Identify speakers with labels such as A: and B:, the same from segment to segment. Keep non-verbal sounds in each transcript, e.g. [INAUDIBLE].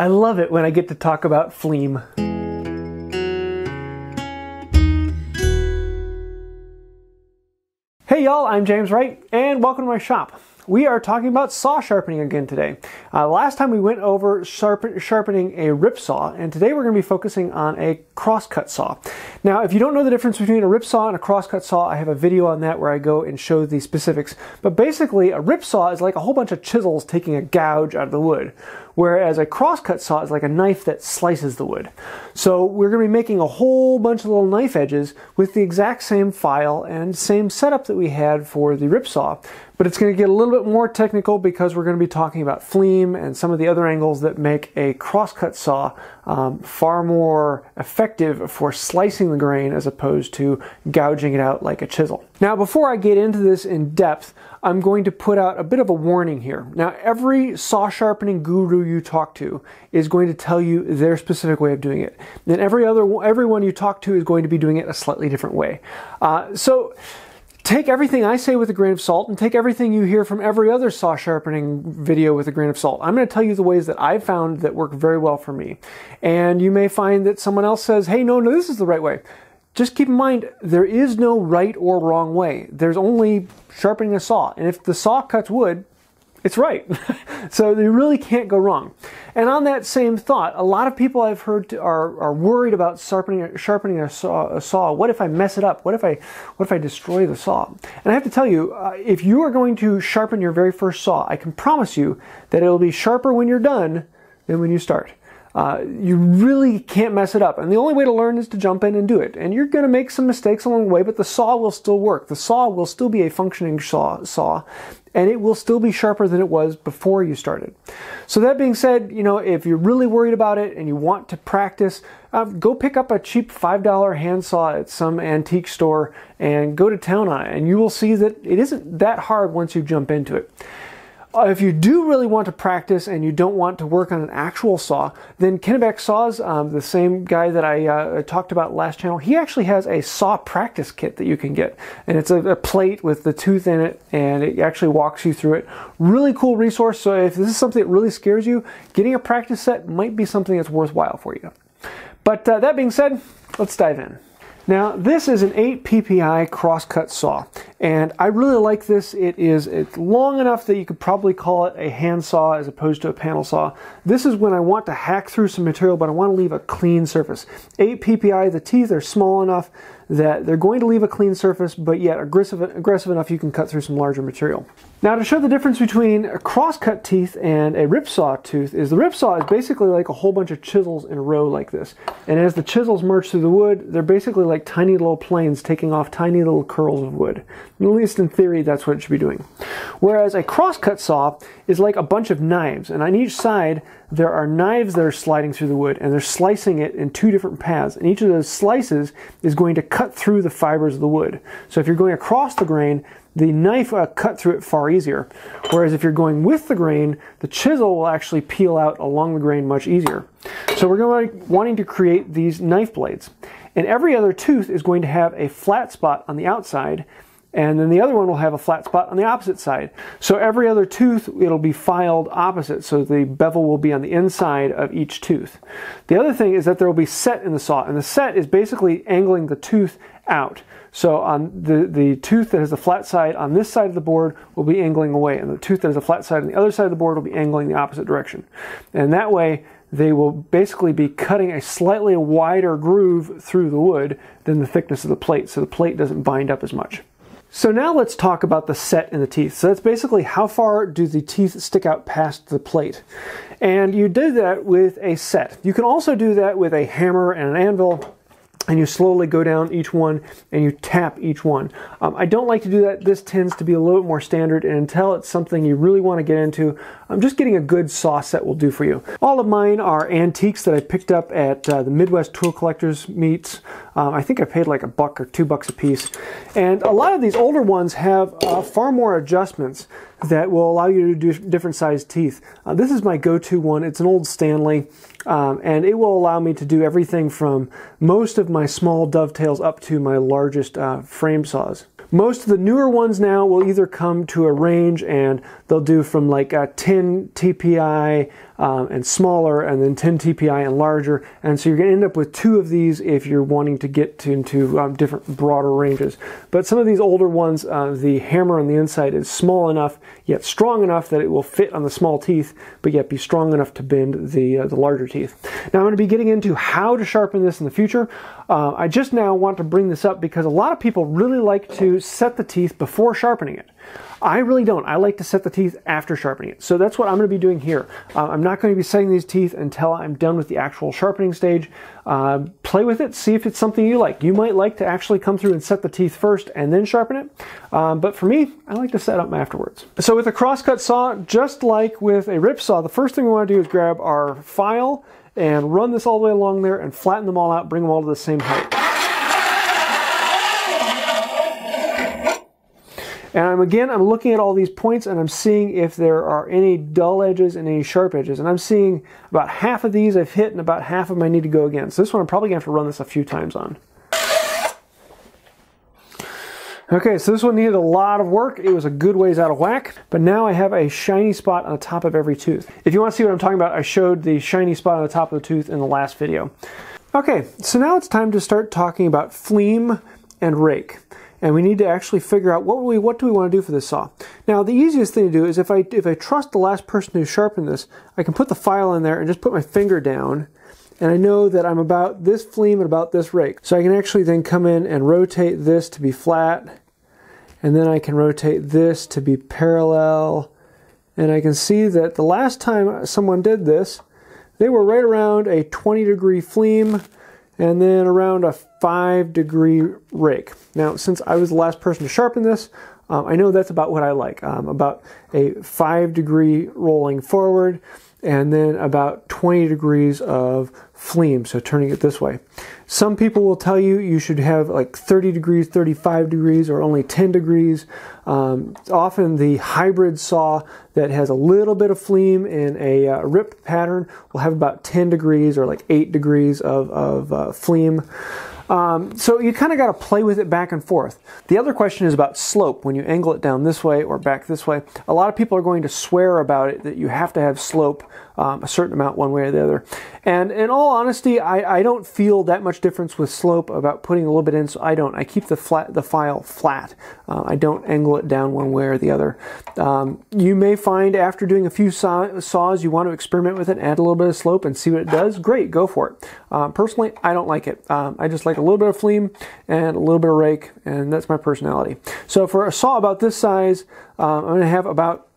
A: I love it when I get to talk about fleam. Hey y'all, I'm James Wright, and welcome to my shop we are talking about saw sharpening again today. Uh, last time we went over sharpen, sharpening a rip saw, and today we're going to be focusing on a crosscut saw. Now, if you don't know the difference between a rip saw and a crosscut saw, I have a video on that where I go and show the specifics. But basically, a rip saw is like a whole bunch of chisels taking a gouge out of the wood, whereas a crosscut saw is like a knife that slices the wood. So we're going to be making a whole bunch of little knife edges with the exact same file and same setup that we had for the rip saw, but it's going to get a little bit more technical because we're going to be talking about fleam and some of the other angles that make a crosscut saw um, far more effective for slicing the grain as opposed to gouging it out like a chisel. Now, before I get into this in depth, I'm going to put out a bit of a warning here. Now, every saw sharpening guru you talk to is going to tell you their specific way of doing it. And every other everyone you talk to is going to be doing it a slightly different way. Uh, so take everything I say with a grain of salt and take everything you hear from every other saw sharpening video with a grain of salt. I'm going to tell you the ways that I've found that work very well for me. And you may find that someone else says, hey, no, no, this is the right way. Just keep in mind, there is no right or wrong way. There's only sharpening a saw. And if the saw cuts wood, it's right. [LAUGHS] so you really can't go wrong. And on that same thought, a lot of people I've heard are, are worried about sharpening, sharpening a saw, a saw. What if I mess it up? What if I, what if I destroy the saw? And I have to tell you, uh, if you are going to sharpen your very first saw, I can promise you that it'll be sharper when you're done than when you start. Uh, you really can't mess it up. And the only way to learn is to jump in and do it. And you're going to make some mistakes along the way, but the saw will still work. The saw will still be a functioning saw, saw and it will still be sharper than it was before you started. So that being said, you know, if you're really worried about it and you want to practice, uh, go pick up a cheap $5 handsaw at some antique store and go to town on it. And you will see that it isn't that hard once you jump into it. Uh, if you do really want to practice and you don't want to work on an actual saw, then Kennebec Saws, um, the same guy that I uh, talked about last channel, he actually has a saw practice kit that you can get. And it's a, a, plate with the tooth in it and it actually walks you through it. Really cool resource. So if this is something that really scares you, getting a practice set might be something that's worthwhile for you. But uh, that being said, let's dive in. Now this is an 8 ppi crosscut saw and I really like this. It is it's long enough that you could probably call it a handsaw as opposed to a panel saw. This is when I want to hack through some material but I want to leave a clean surface. 8 ppi, the teeth are small enough that they're going to leave a clean surface, but yet aggressive, aggressive enough you can cut through some larger material. Now to show the difference between a crosscut teeth and a ripsaw tooth is the ripsaw is basically like a whole bunch of chisels in a row like this. And as the chisels merge through the wood, they're basically like tiny little planes taking off tiny little curls of wood. at least in theory, that's what it should be doing. Whereas a crosscut saw is like a bunch of knives, and on each side there are knives that are sliding through the wood, and they're slicing it in two different paths. And each of those slices is going to cut through the fibers of the wood. So if you're going across the grain, the knife will cut through it far easier. Whereas if you're going with the grain, the chisel will actually peel out along the grain much easier. So we're going to wanting to create these knife blades. And every other tooth is going to have a flat spot on the outside and then the other one will have a flat spot on the opposite side. So every other tooth, it'll be filed opposite, so the bevel will be on the inside of each tooth. The other thing is that there will be set in the saw, and the set is basically angling the tooth out. So on the, the tooth that has the flat side on this side of the board will be angling away, and the tooth that has a flat side on the other side of the board will be angling the opposite direction. And that way, they will basically be cutting a slightly wider groove through the wood than the thickness of the plate, so the plate doesn't bind up as much. So now let's talk about the set in the teeth. So that's basically how far do the teeth stick out past the plate. And you do that with a set. You can also do that with a hammer and an anvil and you slowly go down each one and you tap each one. Um, I don't like to do that. This tends to be a little bit more standard and until it's something you really want to get into, um, just getting a good saw set will do for you. All of mine are antiques that I picked up at uh, the Midwest Tool Collectors meets. Um, I think I paid like a buck or two bucks a piece. And a lot of these older ones have uh, far more adjustments that will allow you to do different sized teeth. Uh, this is my go-to one. It's an old Stanley, um, and it will allow me to do everything from most of my small dovetails up to my largest uh, frame saws. Most of the newer ones now will either come to a range and they'll do from like a 10 TPI um, and smaller, and then 10 TPI and larger. And so you're going to end up with two of these if you're wanting to get to, into um, different broader ranges. But some of these older ones, uh, the hammer on the inside is small enough, yet strong enough that it will fit on the small teeth, but yet be strong enough to bend the, uh, the larger teeth. Now I'm going to be getting into how to sharpen this in the future. Uh, I just now want to bring this up because a lot of people really like to set the teeth before sharpening it. I really don't. I like to set the teeth after sharpening it. So that's what I'm going to be doing here. Uh, I'm not going to be setting these teeth until I'm done with the actual sharpening stage. Uh, play with it, see if it's something you like. You might like to actually come through and set the teeth first and then sharpen it. Um, but for me, I like to set them afterwards. So with a crosscut saw, just like with a rip saw, the first thing we want to do is grab our file and run this all the way along there and flatten them all out, bring them all to the same height. And I'm again, I'm looking at all these points and I'm seeing if there are any dull edges and any sharp edges. And I'm seeing about half of these I've hit and about half of them I need to go again. So this one I'm probably gonna have to run this a few times on. Okay, so this one needed a lot of work. It was a good ways out of whack, but now I have a shiny spot on the top of every tooth. If you want to see what I'm talking about, I showed the shiny spot on the top of the tooth in the last video. Okay, so now it's time to start talking about fleam and rake. And we need to actually figure out what we what do we want to do for this saw. Now the easiest thing to do is if I if I trust the last person who sharpened this, I can put the file in there and just put my finger down and I know that I'm about this fleam and about this rake. So I can actually then come in and rotate this to be flat and then I can rotate this to be parallel and I can see that the last time someone did this they were right around a 20 degree fleam and then around a 5 degree rake. Now since I was the last person to sharpen this um, I know that's about what I like um, about a 5 degree rolling forward and then about 20 degrees of fleam, so turning it this way. Some people will tell you you should have like 30 degrees, 35 degrees, or only 10 degrees. Um, often the hybrid saw that has a little bit of fleam in a uh, rip pattern will have about 10 degrees or like 8 degrees of, of uh, fleam. Um, so you kind of got to play with it back and forth. The other question is about slope. When you angle it down this way or back this way, a lot of people are going to swear about it that you have to have slope um, a certain amount one way or the other. And in all honesty, I, I don't feel that much difference with slope about putting a little bit in, so I don't. I keep the flat the file flat. Uh, I don't angle it down one way or the other. Um, you may find after doing a few saw, saws you want to experiment with it, add a little bit of slope and see what it does. Great, go for it. Uh, personally, I don't like it. Um, I just like a little bit of fleam and a little bit of rake, and that's my personality. So for a saw about this size, um, I'm going to have about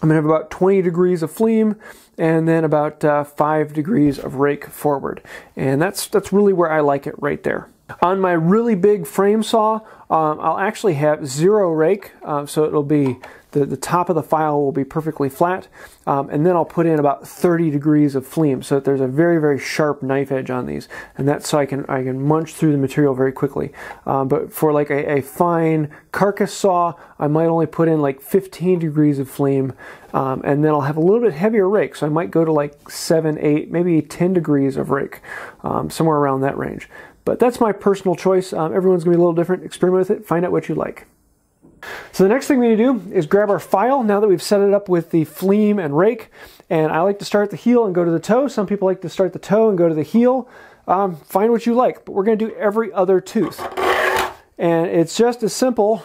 A: I'm going to have about 20 degrees of fleam and then about uh, 5 degrees of rake forward. And that's, that's really where I like it right there. On my really big frame saw, um, I'll actually have zero rake, uh, so it'll be the, the top of the file will be perfectly flat, um, and then I'll put in about 30 degrees of fleam, so that there's a very, very sharp knife edge on these, and that's so I can I can munch through the material very quickly. Um, but for like a, a, fine carcass saw, I might only put in like 15 degrees of fleam, um, and then I'll have a little bit heavier rake, so I might go to like 7, 8, maybe 10 degrees of rake, um, somewhere around that range. But that's my personal choice. Um, everyone's to be a little different. Experiment with it. Find out what you like. So the next thing we need to do is grab our file now that we've set it up with the fleam and rake. And I like to start the heel and go to the toe. Some people like to start the toe and go to the heel. Um, find what you like, but we're to do every other tooth. And it's just as simple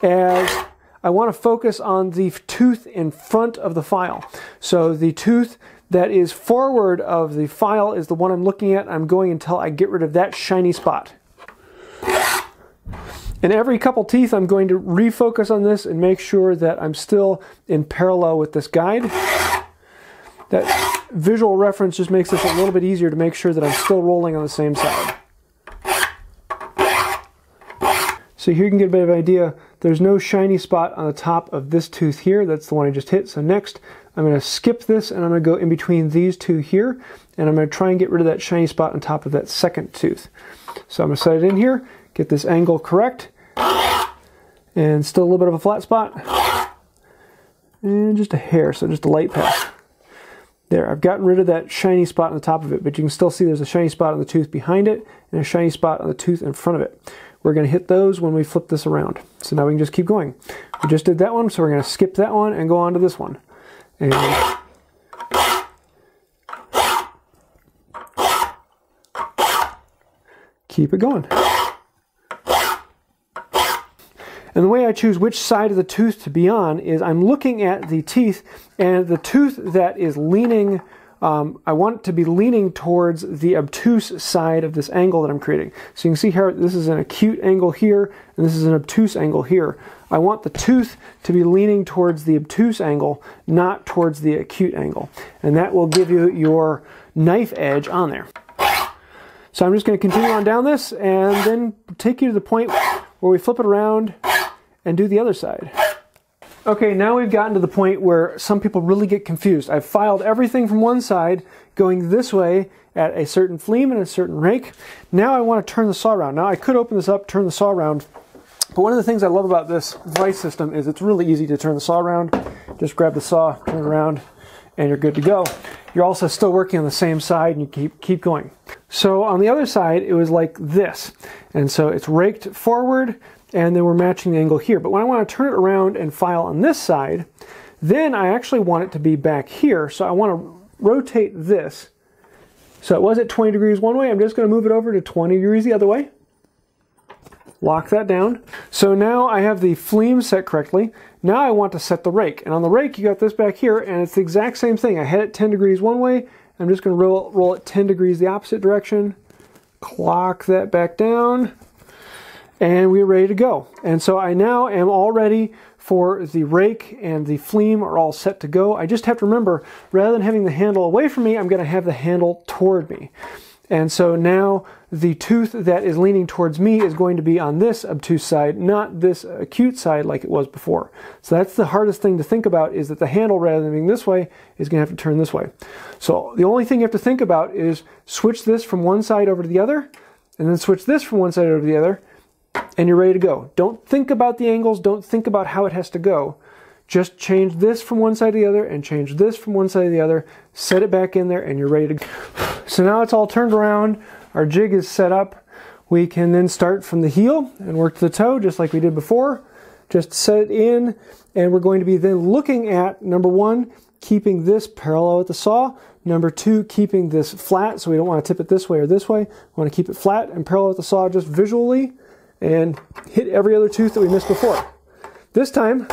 A: as I want to focus on the tooth in front of the file. So the tooth that is forward of the file is the one I'm looking at. I'm going until I get rid of that shiny spot. And every couple teeth, I'm going to refocus on this and make sure that I'm still in parallel with this guide. That visual reference just makes this a little bit easier to make sure that I'm still rolling on the same side. So here you can get a bit of an idea. There's no shiny spot on the top of this tooth here. That's the one I just hit. So next, I'm going to skip this and I'm going to go in between these two here. And I'm going to try and get rid of that shiny spot on top of that second tooth. So I'm going to set it in here, get this angle correct. And still a little bit of a flat spot. And just a hair, so just a light pass. There, I've gotten rid of that shiny spot on the top of it, but you can still see there's a shiny spot on the tooth behind it and a shiny spot on the tooth in front of it. We're going to hit those when we flip this around. So now we can just keep going. We just did that one, so we're going to skip that one and go on to this one. And keep it going. And the way I choose which side of the tooth to be on is I'm looking at the teeth and the tooth that is leaning um, I want to be leaning towards the obtuse side of this angle that I'm creating. So you can see here, this is an acute angle here, and this is an obtuse angle here. I want the tooth to be leaning towards the obtuse angle, not towards the acute angle. And that will give you your knife edge on there. So I'm just going to continue on down this and then take you to the point where we flip it around and do the other side. Okay, now we've gotten to the point where some people really get confused. I've filed everything from one side going this way at a certain fleam and a certain rake. Now I want to turn the saw around. Now I could open this up, turn the saw around, but one of the things I love about this vise system is it's really easy to turn the saw around. Just grab the saw, turn it around, and you're good to go. You're also still working on the same side and you keep, keep going. So on the other side, it was like this. And so it's raked forward, and then we're matching the angle here. But when I want to turn it around and file on this side, then I actually want it to be back here. So I want to rotate this. So it was at 20 degrees one way. I'm just going to move it over to 20 degrees the other way. Lock that down. So now I have the fleam set correctly. Now I want to set the rake. And on the rake, you got this back here, and it's the exact same thing. I head it 10 degrees one way. I'm just going to roll, roll it 10 degrees the opposite direction. Clock that back down and we're ready to go. And so I now am all ready for the rake and the fleam are all set to go. I just have to remember, rather than having the handle away from me, I'm going to have the handle toward me. And so now the tooth that is leaning towards me is going to be on this obtuse side, not this acute side like it was before. So that's the hardest thing to think about is that the handle, rather than being this way, is going to have to turn this way. So the only thing you have to think about is switch this from one side over to the other, and then switch this from one side over to the other, and you're ready to go. Don't think about the angles, don't think about how it has to go. Just change this from one side to the other and change this from one side to the other, set it back in there, and you're ready to go. [SIGHS] So now it's all turned around, our jig is set up. We can then start from the heel and work to the toe just like we did before. Just set it in, and we're going to be then looking at number one, keeping this parallel with the saw. Number two, keeping this flat, so we don't want to tip it this way or this way. We want to keep it flat and parallel with the saw just visually and hit every other tooth that we missed before. This time,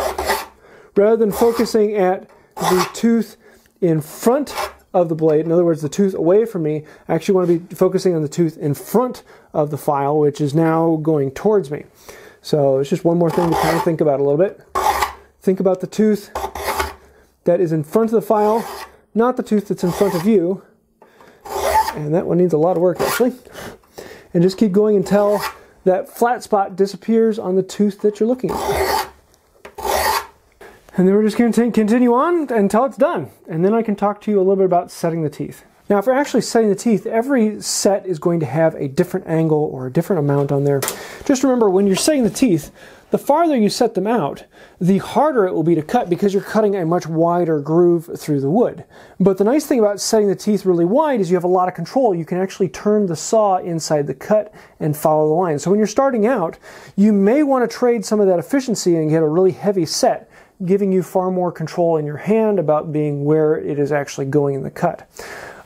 A: rather than focusing at the tooth in front of the blade, in other words, the tooth away from me, I actually want to be focusing on the tooth in front of the file, which is now going towards me. So it's just one more thing to kind of think about a little bit. Think about the tooth that is in front of the file, not the tooth that's in front of you. And that one needs a lot of work actually. And just keep going until that flat spot disappears on the tooth that you're looking at. And then we're just going to continue on until it's done. And then I can talk to you a little bit about setting the teeth. Now, if we're actually setting the teeth, every set is going to have a different angle or a different amount on there. Just remember, when you're setting the teeth, the farther you set them out, the harder it will be to cut because you're cutting a much wider groove through the wood. But the nice thing about setting the teeth really wide is you have a lot of control. You can actually turn the saw inside the cut and follow the line. So when you're starting out, you may want to trade some of that efficiency and get a really heavy set, giving you far more control in your hand about being where it is actually going in the cut.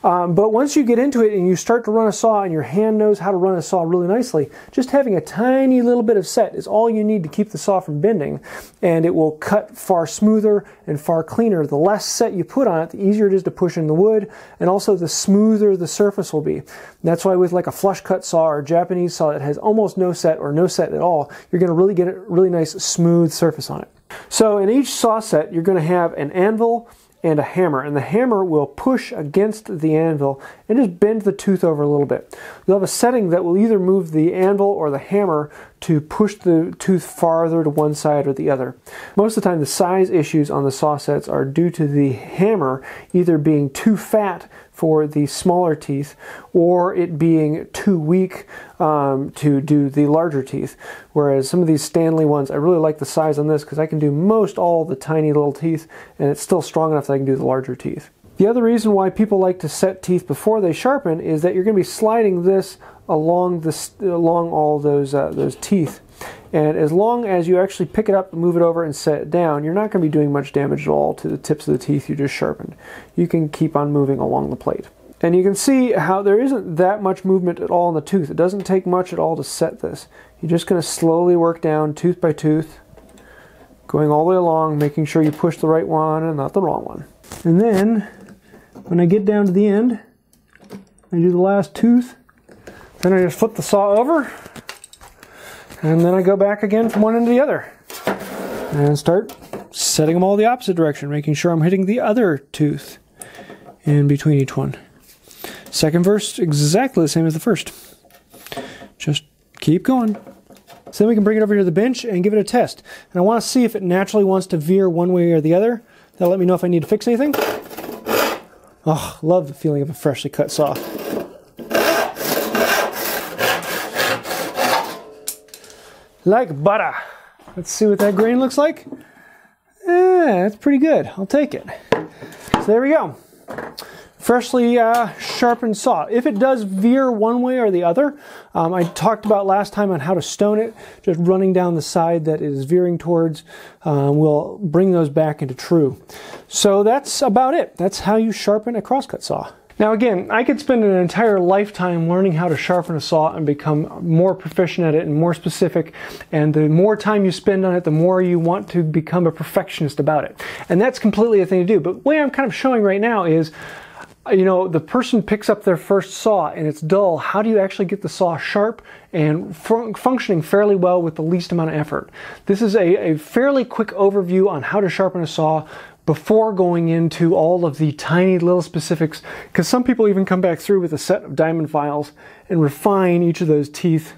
A: Um, but once you get into it and you start to run a saw and your hand knows how to run a saw really nicely, just having a tiny little bit of set is all you need to keep the saw from bending and it will cut far smoother and far cleaner. The less set you put on it, the easier it is to push in the wood and also the smoother the surface will be. That's why with like a flush cut saw or Japanese saw that has almost no set or no set at all, you're going to really get a really nice smooth surface on it. So in each saw set, you're going to have an anvil, and a hammer, and the hammer will push against the anvil and just bend the tooth over a little bit. You'll have a setting that will either move the anvil or the hammer to push the tooth farther to one side or the other. Most of the time, the size issues on the saw sets are due to the hammer either being too fat for the smaller teeth or it being too weak um, to do the larger teeth. Whereas some of these Stanley ones, I really like the size on this because I can do most all the tiny little teeth and it's still strong enough that I can do the larger teeth. The other reason why people like to set teeth before they sharpen is that you're going to be sliding this along this along all those uh, those teeth and as long as you actually pick it up, move it over, and set it down, you're not going to be doing much damage at all to the tips of the teeth you just sharpened. You can keep on moving along the plate. And you can see how there isn't that much movement at all in the tooth. It doesn't take much at all to set this. You're just going to slowly work down tooth by tooth, going all the way along, making sure you push the right one and not the wrong one. And then, when I get down to the end, I do the last tooth, then I just flip the saw over, and then I go back again from one end to the other and start setting them all the opposite direction, making sure I'm hitting the other tooth in between each one. Second verse, exactly the same as the first. Just keep going. So then we can bring it over to the bench and give it a test. And I want to see if it naturally wants to veer one way or the other. That'll let me know if I need to fix anything. Oh, love the feeling of a freshly cut saw. Like butter. Let's see what that grain looks like. Yeah, that's pretty good. I'll take it. So there we go. Freshly uh, sharpened saw. If it does veer one way or the other, um, I talked about last time on how to stone it. Just running down the side that it is veering towards um, will bring those back into true. So that's about it. That's how you sharpen a crosscut saw. Now again, I could spend an entire lifetime learning how to sharpen a saw and become more proficient at it and more specific. And the more time you spend on it, the more you want to become a perfectionist about it. And that's completely a thing to do. But the way I'm kind of showing right now is uh, you know, the person picks up their first saw and it's dull. How do you actually get the saw sharp and fun functioning fairly well with the least amount of effort? This is a, a fairly quick overview on how to sharpen a saw before going into all of the tiny little specifics, because some people even come back through with a set of diamond files and refine each of those teeth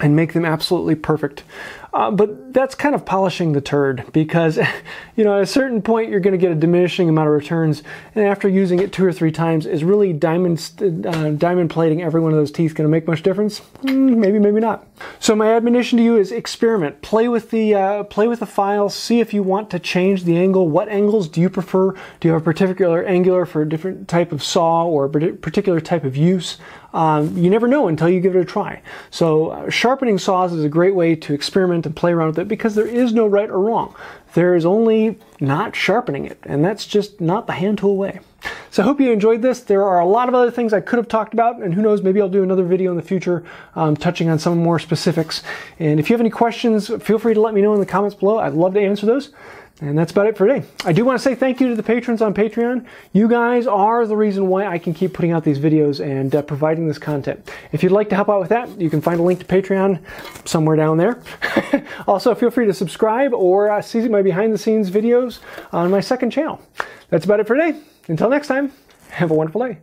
A: and make them absolutely perfect. Uh, but that's kind of polishing the turd because, [LAUGHS] you know, at a certain point you're going to get a diminishing amount of returns, and after using it two or three times, is really diamond uh, diamond plating every one of those teeth going to make much difference? Mm, maybe, maybe not. So my admonition to you is experiment. Play with the uh, play with the files. See if you want to change the angle. What angles do you prefer? Do you have a particular angular for a different type of saw or a particular type of use? Um, you never know until you give it a try. So uh, sharpening saws is a great way to experiment and play around with it because there is no right or wrong. There is only not sharpening it, and that's just not the hand tool way. So I hope you enjoyed this. There are a lot of other things I could have talked about, and who knows, maybe I'll do another video in the future um, touching on some more specifics. And if you have any questions, feel free to let me know in the comments below. I'd love to answer those. And that's about it for today. I do want to say thank you to the patrons on Patreon. You guys are the reason why I can keep putting out these videos and uh, providing this content. If you'd like to help out with that, you can find a link to Patreon somewhere down there. [LAUGHS] also, feel free to subscribe or uh, see my behind the scenes videos on my second channel. That's about it for today. Until next time, have a wonderful day.